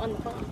on the phone.